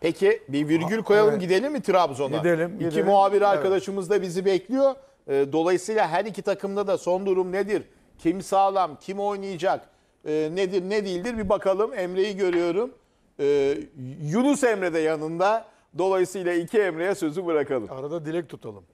Peki bir virgül koyalım evet. gidelim mi Trabzon'a? Gidelim, İki gidelim. muhabir Evet. arkadaşımız da bizi bekliyor. Ee, Dolayısıyla her iki takımda da son durum nedir? Kim sağlam, kim oynayacak, Ee, nedir ne değildir bir bakalım. Emre'yi görüyorum. Ee, Yunus Emre de yanında. Dolayısıyla iki Emre'ye sözü bırakalım. Arada dilek tutalım.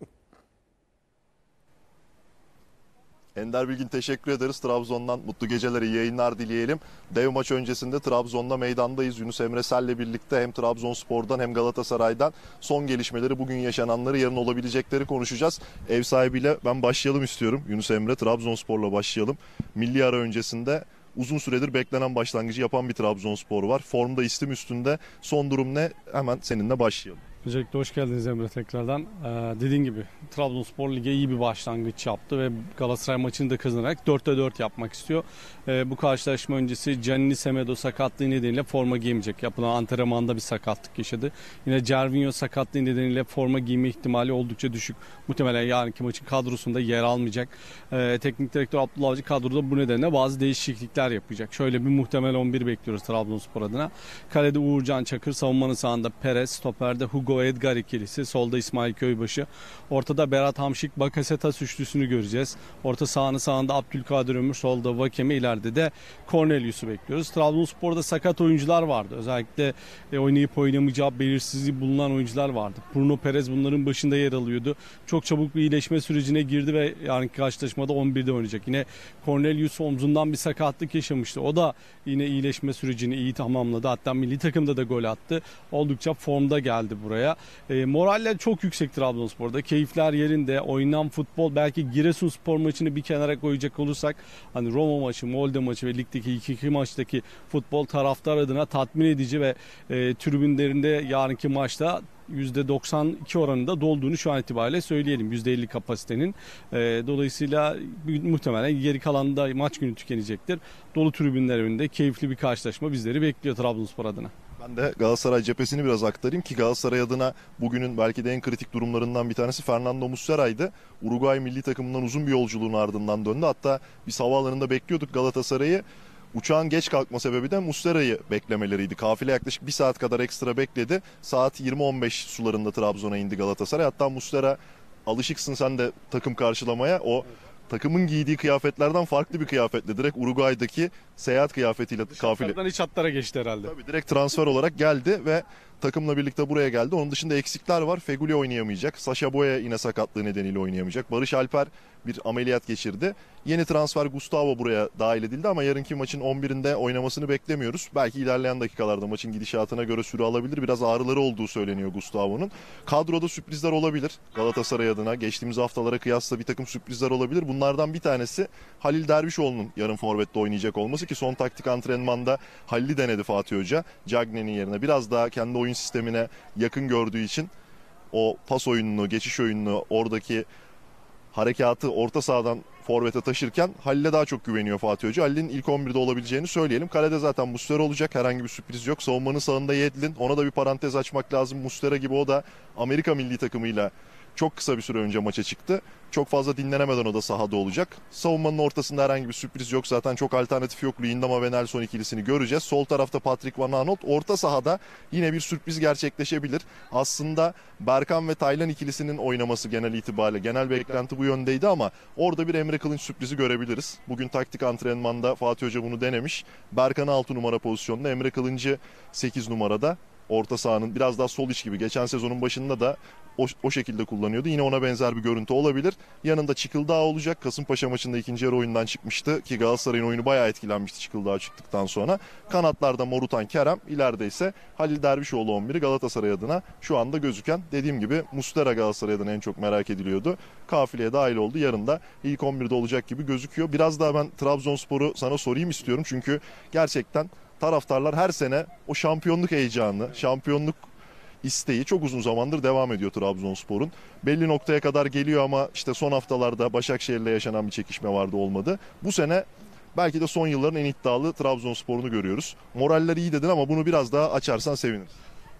Ender Bilgin teşekkür ederiz. Trabzon'dan mutlu geceler, iyi yayınlar dileyelim. Dev maç öncesinde Trabzon'da meydandayız. Yunus Emre Sel'le birlikte hem Trabzonspor'dan hem Galatasaray'dan son gelişmeleri, bugün yaşananları, yarın olabilecekleri konuşacağız. Ev sahibiyle ben başlayalım istiyorum. Yunus Emre, Trabzonspor'la başlayalım. Milli ara öncesinde uzun süredir beklenen başlangıcı yapan bir Trabzonspor var. Formda istim üstünde. Son durum ne? Hemen seninle başlayalım. Öncelikle hoş geldiniz Emre tekrardan. Ee, dediğin gibi Trabzonspor Lig'e iyi bir başlangıç yaptı ve Galatasaray maçını da kazanarak 4'te 4 yapmak istiyor. Ee, bu karşılaşma öncesi Gianni Semedo sakatlığı nedeniyle forma giymeyecek. Yapılan antrenmanda bir sakatlık yaşadı. Yine Cervinho sakatlığı nedeniyle forma giyme ihtimali oldukça düşük. Muhtemelen yarınki maçın kadrosunda yer almayacak. Ee, teknik direktör Abdullah Avcı kadroda bu nedenle bazı değişiklikler yapacak. Şöyle bir muhtemel 11 bekliyoruz Trabzonspor adına. Kalede Uğurcan Çakır, savunmanın sağında Perez, stoperde Hugo Edgar ikilisi, solda İsmail Köybaşı. Ortada Berat Hamşik, Bakasetas üçlüsünü göreceğiz. Orta sahanın sağında Abdülkadir Ömür, solda Vakeme, ileride de Cornelius'u bekliyoruz. Trabzonspor'da sakat oyuncular vardı. Özellikle e, oynayıp oynamayacağı belirsizliği bulunan oyuncular vardı. Bruno Perez bunların başında yer alıyordu. Çok çabuk bir iyileşme sürecine girdi ve yarınki karşılaşmada 11'de oynayacak. Yine Cornelius omzundan bir sakatlık yaşamıştı. O da yine iyileşme sürecini iyi tamamladı. Hatta milli takımda da gol attı. Oldukça formda geldi buraya. E, moraller çok yüksek Trabzonspor'da. Keyifler yerinde. Oynanan futbol belki Giresunspor maçını bir kenara koyacak olursak hani Roma maçı, Molde maçı ve ligdeki iki, iki maçtaki futbol taraftar adına tatmin edici ve e, tribünlerinde yarınki maçta %92 oranında dolduğunu şu an itibariyle söyleyelim. %50 kapasitenin. E, dolayısıyla muhtemelen geri kalan da maç günü tükenecektir. Dolu tribünler önünde keyifli bir karşılaşma bizleri bekliyor Trabzonspor adına. Ben de Galatasaray cephesini biraz aktarayım ki Galatasaray adına bugünün belki de en kritik durumlarından bir tanesi Fernando Muslera'ydı. Uruguay milli takımından uzun bir yolculuğun ardından döndü. Hatta biz havaalanında bekliyorduk Galatasaray'ı. Uçağın geç kalkma sebebi de Muslera'yı beklemeleriydi. Kafile yaklaşık bir saat kadar ekstra bekledi. Saat 20-15 sularında Trabzon'a indi Galatasaray. Hatta Muslera alışıksın sen de takım karşılamaya. O takımın giydiği kıyafetlerden farklı bir kıyafetle direkt Uruguay'daki seyahat kıyafetiyle kafile Şartlardan iç hatlara geçti herhalde. Tabii direkt transfer olarak geldi ve takımla birlikte buraya geldi. Onun dışında eksikler var. Feguli oynayamayacak. Sasha Boya yine sakatlığı nedeniyle oynayamayacak. Barış Alper bir ameliyat geçirdi. Yeni transfer Gustavo buraya dahil edildi ama yarınki maçın 11'inde oynamasını beklemiyoruz. Belki ilerleyen dakikalarda maçın gidişatına göre süre alabilir. Biraz ağrıları olduğu söyleniyor Gustavo'nun. Kadroda sürprizler olabilir Galatasaray adına. Geçtiğimiz haftalara kıyasla bir takım sürprizler olabilir. Bunlardan bir tanesi Halil Dervişoğlu'nun yarın forvette oynayacak olması ki son taktik antrenmanda Halil'i denedi Fatih Hoca. Cagne'nin yerine biraz daha kendi oyun sistemine yakın gördüğü için o pas oyununu, geçiş oyununu, oradaki harekatı orta sahadan forvete taşırken Halil'e daha çok güveniyor Fatih Hoca. Halil'in ilk 11'de olabileceğini söyleyelim. Kalede zaten Muslera olacak. Herhangi bir sürpriz yok. Savunmanın sağında Yedlin. Ona da bir parantez açmak lazım. Muslera gibi o da Amerika milli takımıyla çok kısa bir süre önce maça çıktı. Çok fazla dinlenemeden o da sahada olacak. Savunmanın ortasında herhangi bir sürpriz yok. Zaten çok alternatif yok. Luyendama ve Nelson ikilisini göreceğiz. Sol tarafta Patrick Van Aanholt. Orta sahada yine bir sürpriz gerçekleşebilir. Aslında Berkan ve Taylan ikilisinin oynaması genel itibariyle. Genel beklenti bu yöndeydi ama orada bir Emre Kılınç sürprizi görebiliriz. Bugün taktik antrenmanda Fatih Hoca bunu denemiş. Berkan'ı 6 numara pozisyonda, Emre Kılınç'ı 8 numarada orta sahanın biraz daha sol iç gibi. Geçen sezonun başında da o, o şekilde kullanıyordu. Yine ona benzer bir görüntü olabilir. Yanında Çıkıldağ olacak. Kasımpaşa maçında ikinci yarı oyundan çıkmıştı ki Galatasaray'ın oyunu bayağı etkilenmişti Çıkıldağ çıktıktan sonra. Kanatlarda Morutan Kerem, ileride ise Halil Dervişoğlu 11'i Galatasaray adına şu anda gözüken dediğim gibi Mustera Galatasaray adına en çok merak ediliyordu. Kafileye dahil oldu. Yarın da ilk 11'de olacak gibi gözüküyor. Biraz daha ben Trabzonspor'u sana sorayım istiyorum. Çünkü gerçekten taraftarlar her sene o şampiyonluk heyecanı, şampiyonluk isteği çok uzun zamandır devam ediyor Trabzonspor'un. Belli noktaya kadar geliyor ama işte son haftalarda Başakşehir'le yaşanan bir çekişme vardı olmadı. Bu sene belki de son yılların en iddialı Trabzonspor'unu görüyoruz. Moraller iyi dedin ama bunu biraz daha açarsan seviniriz.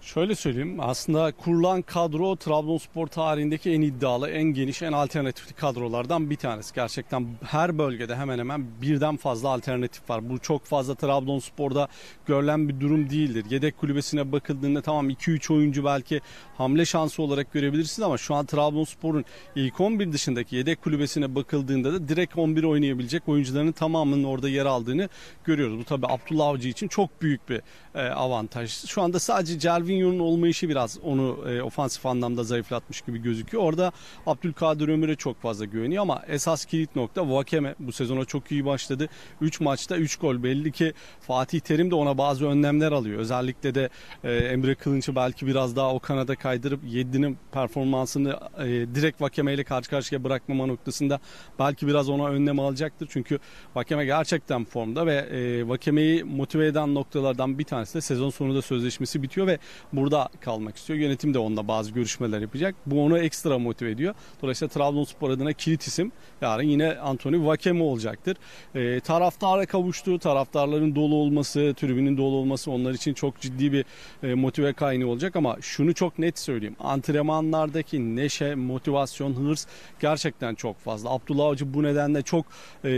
Şöyle söyleyeyim aslında kurulan kadro Trabzonspor tarihindeki en iddialı, en geniş, en alternatifli kadrolardan bir tanesi. Gerçekten her bölgede hemen hemen birden fazla alternatif var. Bu çok fazla Trabzonspor'da görülen bir durum değildir. Yedek kulübesine bakıldığında tamam 2-3 oyuncu belki hamle şansı olarak görebilirsiniz ama şu an Trabzonspor'un ilk 11 dışındaki yedek kulübesine bakıldığında da direkt 11 oynayabilecek oyuncuların tamamının orada yer aldığını görüyoruz. Bu tabii Abdullah Avcı için çok büyük bir e, avantaj. Şu anda sadece Cervinho'nun olmayışı biraz onu e, ofansif anlamda zayıflatmış gibi gözüküyor. Orada Abdülkadir Ömür'e çok fazla güveniyor ama esas kilit nokta Vakeme bu sezona çok iyi başladı. 3 maçta 3 gol belli ki Fatih Terim de ona bazı önlemler alıyor. Özellikle de e, Emre Kılınç'ı belki biraz daha o kanada kaydırıp 7'nin performansını e, direkt Vakeme ile karşı karşıya bırakmama noktasında belki biraz ona önlem alacaktır. Çünkü Vakeme gerçekten formda ve e, Vakeme'yi motive eden noktalardan bir tanesi de sezon sonunda sözleşmesi bitiyor ve burada kalmak istiyor. Yönetim de onunla bazı görüşmeler yapacak. Bu onu ekstra motive ediyor. Dolayısıyla Trabzonspor adına kilit isim yarın yine Anthony Vakeme olacaktır. E, taraftara kavuştu. Taraftarların dolu olması, tribünün dolu olması onlar için çok ciddi bir e, motive kaynağı olacak ama şunu çok net söyleyeyim. Antrenmanlardaki neşe, motivasyon, hırs gerçekten çok fazla. Abdullah Avcı bu nedenle çok e,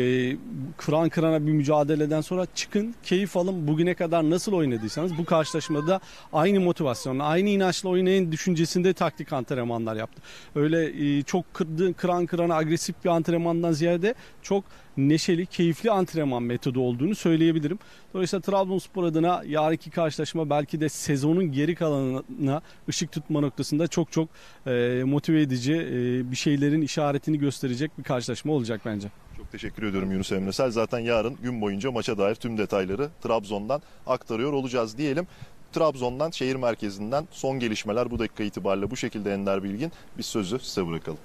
kıran kırana bir mücadeleden sonra çıkın, keyif alın. Bugüne kadar nasıl oynadıysanız bu karşılaşmada aynı motivasyonla, aynı inançla oynayın düşüncesinde taktik antrenmanlar yaptı. Öyle e, çok kırdı, kıran kırana agresif bir antrenmandan ziyade çok neşeli, keyifli antrenman metodu olduğunu söyleyebilirim. Dolayısıyla Trabzonspor adına yarınki karşılaşma belki de sezonun geri kalanına ışık tutma noktasında çok çok e, motive edici e, bir şeylerin işaretini gösterecek bir karşılaşma olacak bence. Çok teşekkür ediyorum Yunus Emresel. Zaten yarın gün boyunca maça dair tüm detayları Trabzon'dan aktarıyor olacağız diyelim. Trabzon'dan, şehir merkezinden son gelişmeler bu dakika itibariyle bu şekilde Ender Bilgin. Biz sözü size bırakalım.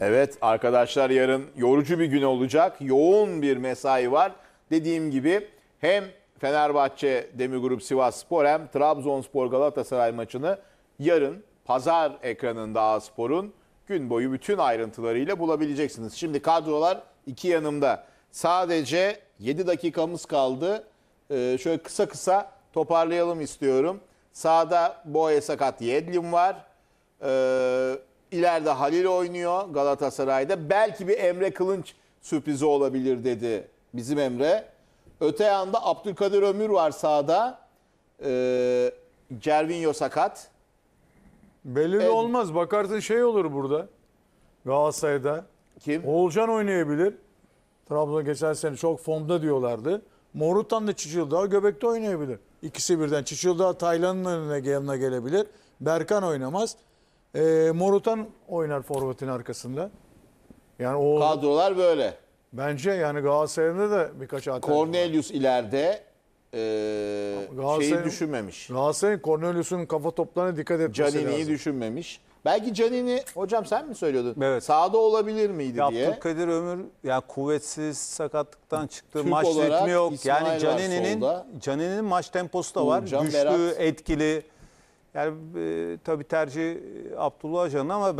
Evet arkadaşlar yarın yorucu bir gün olacak. Yoğun bir mesai var. Dediğim gibi hem Fenerbahçe Demirgrup Sivas Spor hem Trabzonspor Galatasaray maçını yarın pazar ekranında A-Spor'un gün boyu bütün ayrıntılarıyla bulabileceksiniz. Şimdi kadrolar iki yanımda. Sadece 7 dakikamız kaldı. Ee, şöyle kısa kısa toparlayalım istiyorum. Sağda Boye Sakat Yedlin var. Ee, ileride Halil oynuyor Galatasaray'da. Belki bir Emre Kılınç sürprizi olabilir dedi bizim Emre. Öte yanda Abdülkadir Ömür var sağda. Ee, Cervinho sakat. Belli de olmaz. Bakarsın şey olur burada. Galatasaray'da. Kim? Oğulcan oynayabilir. Trabzon geçen sene çok formda diyorlardı. Morutan da Çiçildağ göbekte oynayabilir. İkisi birden. Çiçildağ Taylan'ın önüne yanına gelebilir. Berkan oynamaz. Ee, Morutan oynar forvetin arkasında. Yani o Kadrolar böyle. bence yani Galatasaray'da da birkaç alternatif var. Cornelius ileride ee, şeyi düşünmemiş. Galatasaray'ın Cornelius'un kafa toplarına dikkat etmesi Canini'yi lazım. düşünmemiş. Belki Canini, hocam sen mi söylüyordun? Evet. Sağda olabilir miydi Ya diye. Abdülkadir Ömür yani kuvvetsiz sakatlıktan çıktı. Türk maç olarak ritmi yok. İsmail var Yani Canini'nin solda. Canini'nin maç temposu da var. Uğurcan, Güçlü, Berat. etkili. Yani e, tabii tercih Abdullah Hoca'nın ama